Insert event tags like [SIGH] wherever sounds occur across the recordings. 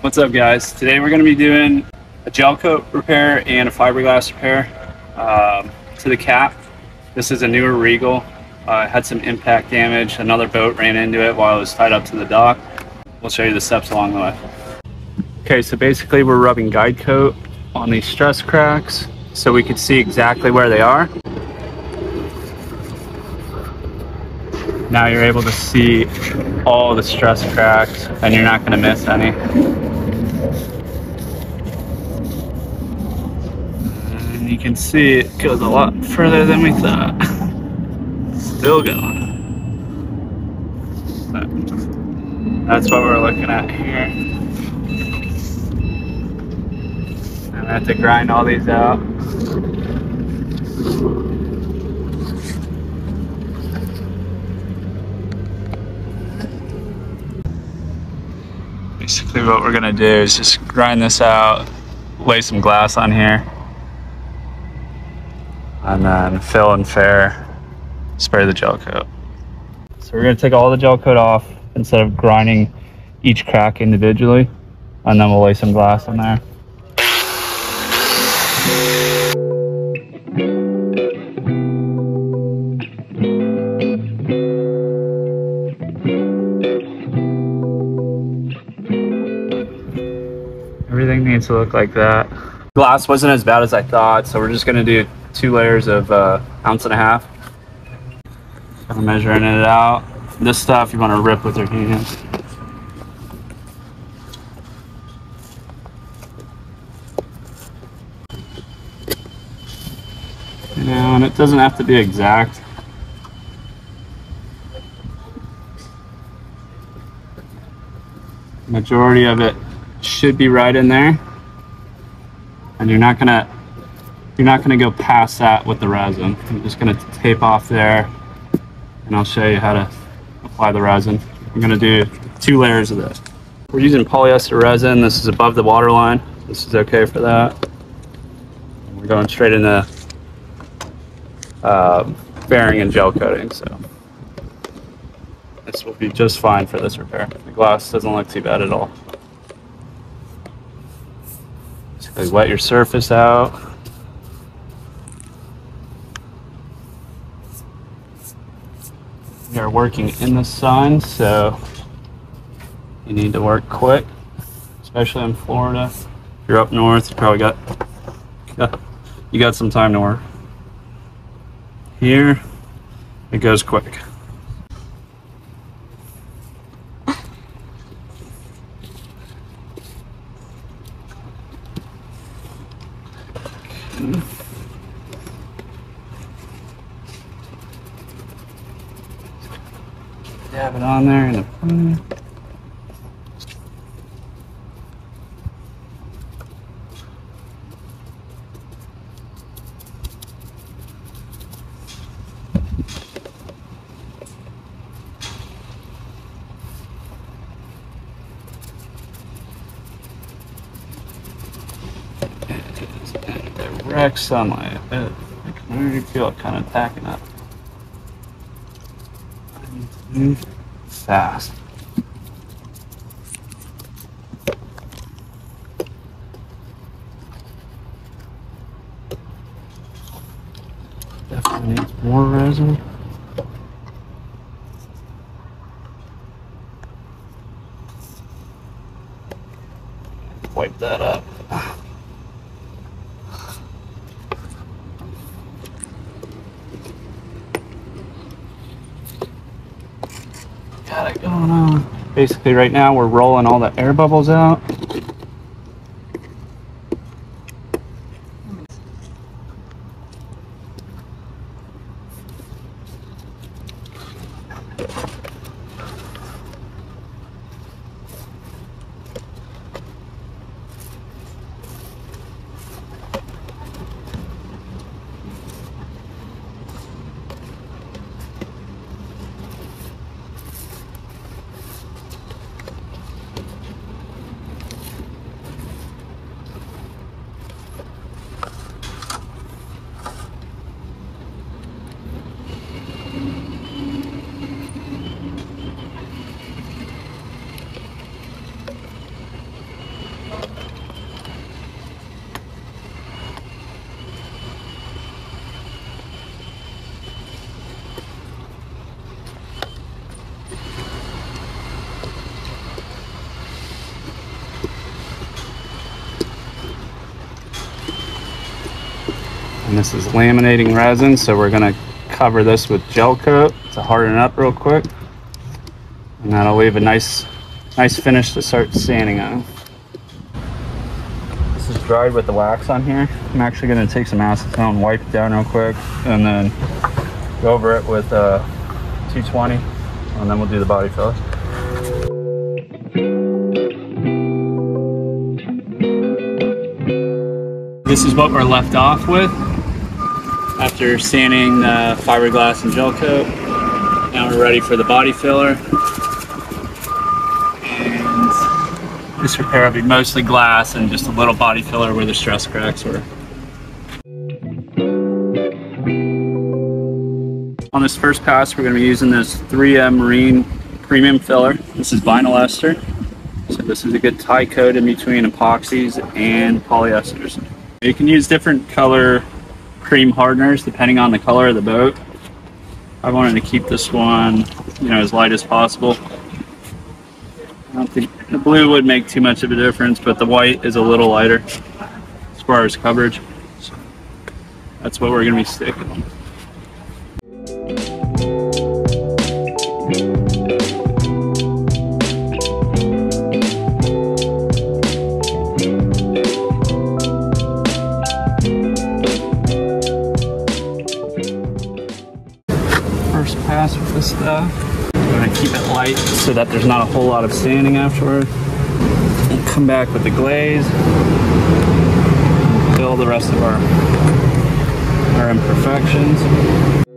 What's up guys? Today we're going to be doing a gel coat repair and a fiberglass repair um, to the cap. This is a newer Regal. Uh, had some impact damage. Another boat ran into it while it was tied up to the dock. We'll show you the steps along the way. Okay, so basically we're rubbing guide coat on these stress cracks so we can see exactly where they are. Now you're able to see all the stress cracks and you're not going to miss any. And you can see it goes a lot further than we thought. [LAUGHS] Still going. That's what we're looking at here. And I have to grind all these out. basically what we're gonna do is just grind this out, lay some glass on here, and then fill and fair, spray the gel coat. So we're gonna take all the gel coat off instead of grinding each crack individually, and then we'll lay some glass on there. To look like that. Glass wasn't as bad as I thought, so we're just gonna do two layers of uh, ounce and a half. I'm measuring it out. This stuff you want to rip with your hands. And it doesn't have to be exact. Majority of it should be right in there. And you're not gonna you're not gonna go past that with the resin. I'm just gonna tape off there and I'll show you how to apply the resin. I'm gonna do two layers of this. We're using polyester resin. This is above the water line. This is okay for that. We're going straight into uh, fairing and gel coating, so this will be just fine for this repair. The glass doesn't look too bad at all. Basically wet your surface out. We are working in the sun, so you need to work quick, especially in Florida. If you're up north, you probably got, got you got some time to work. Here, it goes quick. Dab it on there and direct sunlight. It, I can already feel it kind of tacking up. Move fast. Definitely needs more resin. Wipe that up. Going on. Basically right now we're rolling all the air bubbles out. And this is laminating resin, so we're gonna cover this with gel coat to harden up real quick. And that'll leave a nice, nice finish to start sanding on. This is dried with the wax on here. I'm actually gonna take some acetone, and wipe it down real quick, and then go over it with uh, 220, and then we'll do the body filler. This is what we're left off with after sanding the fiberglass and gel coat. Now we're ready for the body filler. And this repair will be mostly glass and just a little body filler where the stress cracks were. On this first pass, we're going to be using this 3M Marine Premium Filler. This is vinyl ester. So this is a good tie coat in between epoxies and polyesters. You can use different color cream hardeners depending on the color of the boat. I wanted to keep this one, you know, as light as possible. I don't think the blue would make too much of a difference, but the white is a little lighter as far as coverage. So that's what we're going to be sticking on. Stuff. I'm to keep it light so that there's not a whole lot of sanding afterward. And come back with the glaze. Fill the rest of our, our imperfections.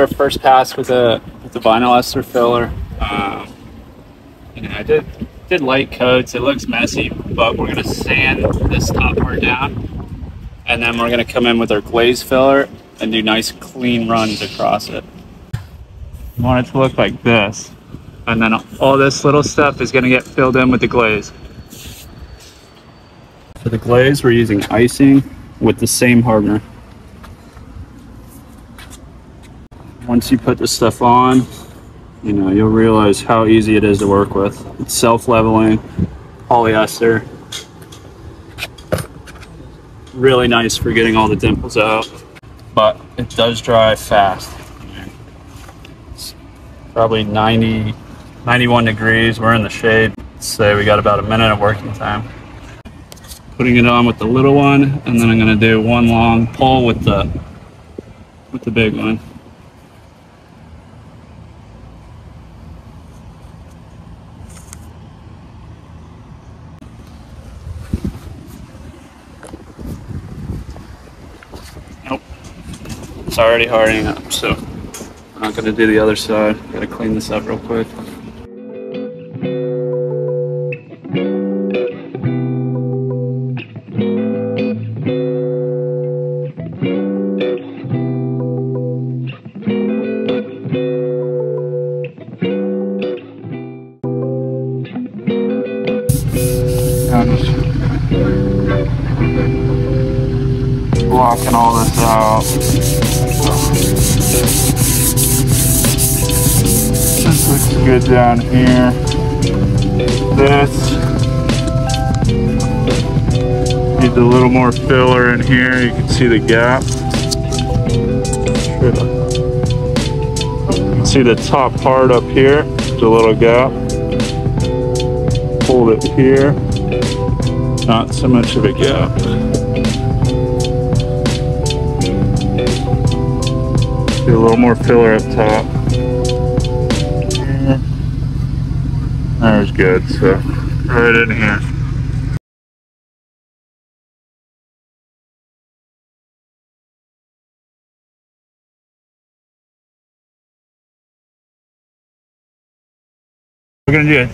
Did our first pass with a with the vinyl ester filler. Um, I did did light coats. It looks messy, but we're gonna sand this top part down, and then we're gonna come in with our glaze filler and do nice clean runs across it. You want it to look like this, and then all this little stuff is gonna get filled in with the glaze. For the glaze, we're using icing with the same hardener. Once you put this stuff on, you know, you'll realize how easy it is to work with. It's self-leveling, polyester. Really nice for getting all the dimples out, but it does dry fast. It's probably 90, 91 degrees. We're in the shade. Say we got about a minute of working time. Putting it on with the little one, and then I'm gonna do one long pull with the with the big one. Already hardening up, so I'm not gonna do the other side. Gotta clean this up real quick. A little more filler in here. You can see the gap. You can see the top part up here. There's a little gap. Hold it here. Not so much of a gap. Do a little more filler up top. There's good. So right in here. We're gonna do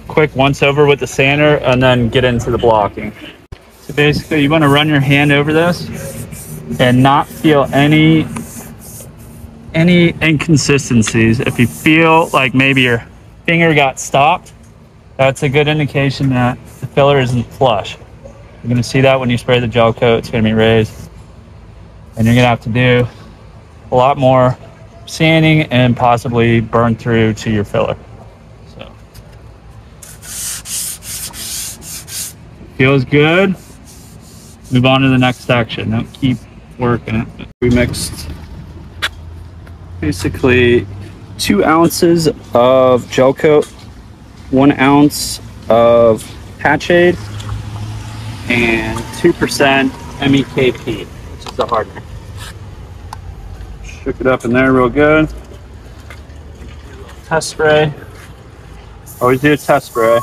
a quick once over with the sander and then get into the blocking. So basically you wanna run your hand over this and not feel any any inconsistencies. If you feel like maybe your finger got stopped, that's a good indication that the filler isn't flush. You're gonna see that when you spray the gel coat, it's gonna be raised. And you're gonna have to do a lot more sanding and possibly burn through to your filler. Feels good. Move on to the next section. Don't keep working it. We mixed basically two ounces of gel coat, one ounce of patch aid, and 2% MEKP, which is the hardener. Shook it up in there real good. Test spray. Always do a test spray.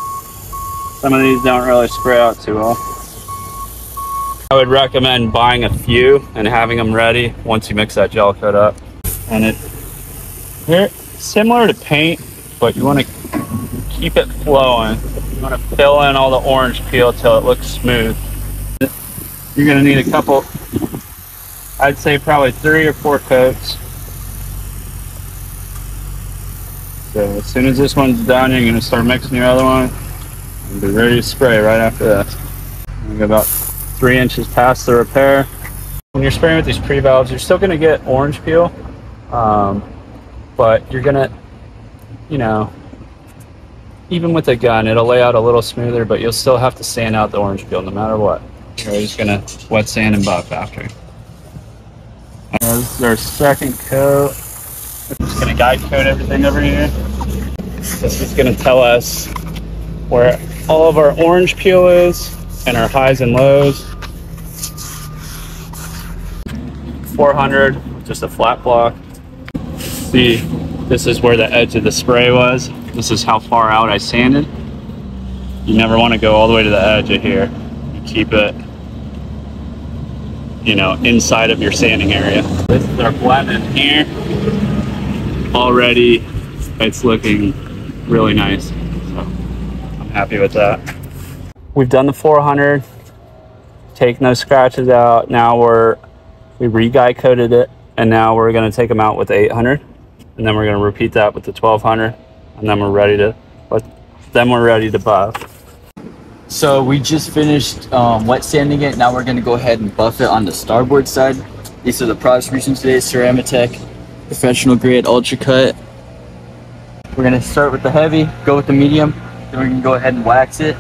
Some of these don't really spray out too well. I would recommend buying a few and having them ready once you mix that gel coat up. And it, they're similar to paint, but you want to keep it flowing. You want to fill in all the orange peel till it looks smooth. You're going to need a couple, I'd say probably three or four coats. So as soon as this one's done, you're going to start mixing your other one and be ready to spray right after that. Go about three inches past the repair. When you're spraying with these Prevals, you're still gonna get orange peel, um, but you're gonna, you know, even with a gun, it'll lay out a little smoother, but you'll still have to sand out the orange peel no matter what. You're just gonna wet sand and buff after. There's our second coat. We're just gonna guide coat everything over here. This is gonna tell us where all of our orange peel is and our highs and lows. 400, just a flat block. See, this is where the edge of the spray was. This is how far out I sanded. You never want to go all the way to the edge of here. You keep it, you know, inside of your sanding area. This is our in here. Already, it's looking really nice. So I'm happy with that. We've done the 400 taken those scratches out. Now we're we re-guide coated it and now we're going to take them out with 800 and then we're going to repeat that with the 1200 and then we're ready to but then we're ready to buff. So we just finished um, wet sanding it. Now we're going to go ahead and buff it on the starboard side. These are the products we're using today Ceramtek professional grade ultra cut. We're going to start with the heavy go with the medium then we're to go ahead and wax it.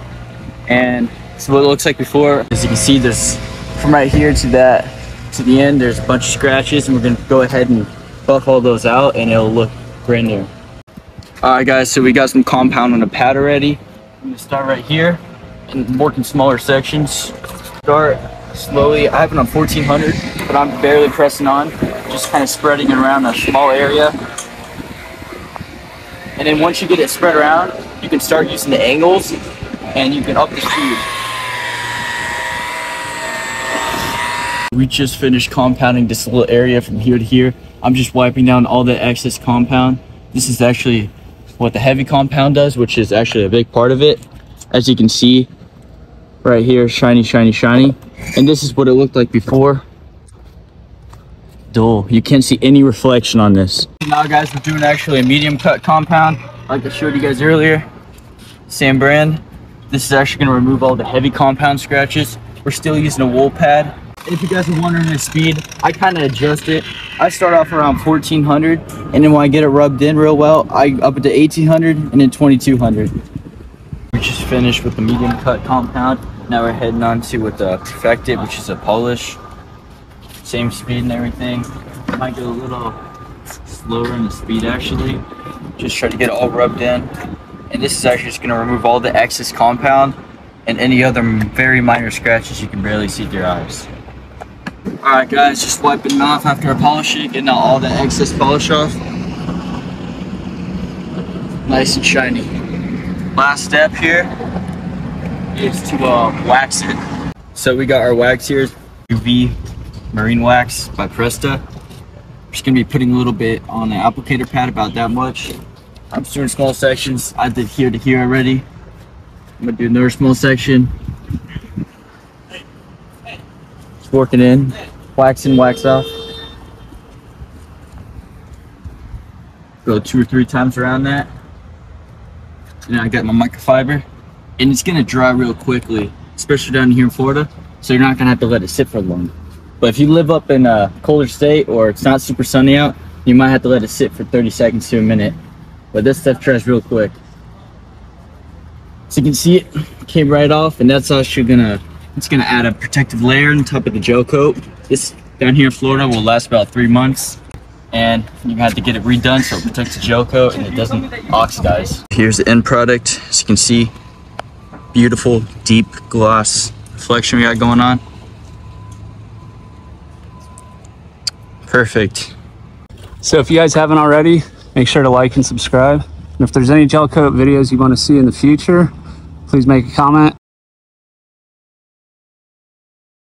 And is what it looks like before as you can see there's from right here to that to the end there's a bunch of scratches. And we're gonna go ahead and buff all those out and it'll look brand new. All right guys so we got some compound on a pad already. I'm gonna start right here and work in smaller sections. Start slowly. I have it on 1400 but i'm barely pressing on. Just kind of spreading it around a small area and then once you get it spread around you can start using the angles and you can up the speed. We just finished compounding this little area from here to here. I'm just wiping down all the excess compound. This is actually what the heavy compound does, which is actually a big part of it. As you can see right here, shiny, shiny, shiny. And this is what it looked like before. Dull. You can't see any reflection on this. Now guys, we're doing actually a medium cut compound, like I showed you guys earlier. Same brand. This is actually going to remove all the heavy compound scratches. We're still using a wool pad. If you guys are wondering the speed, I kind of adjust it. I start off around 1400 and then when I get it rubbed in real well, I up it to 1800 and then 2200. We just finished with the medium cut compound. Now we're heading on to with the Perfect-It, which is a polish. Same speed and everything. Might go a little slower in the speed actually. Just try to get it all rubbed in. And this is actually just gonna remove all the excess compound and any other very minor scratches you can barely see with your eyes. Alright guys, just wiping it off after our polishing, getting out all the excess polish off. Nice and shiny. Last step here is to uh, wax it. So we got our wax here, UV Marine Wax by Presta. Just gonna be putting a little bit on the applicator pad, about that much. I'm just doing small sections. I did here to here already. I'm gonna do another small section. Just working in, wax in, wax off. Go two or three times around that. And I got my microfiber. And it's gonna dry real quickly, especially down here in Florida. So you're not gonna have to let it sit for long. But if you live up in a colder state or it's not super sunny out, you might have to let it sit for 30 seconds to a minute. But this stuff dries real quick. So you can see it came right off and that's also gonna, it's gonna add a protective layer on top of the gel coat. This down here in Florida will last about three months and you have to get it redone so it protects the gel coat and it doesn't oxidize. Here's the end product. As you can see, beautiful deep gloss reflection we got going on. Perfect. So if you guys haven't already, make sure to like and subscribe. And if there's any gel coat videos you want to see in the future, please make a comment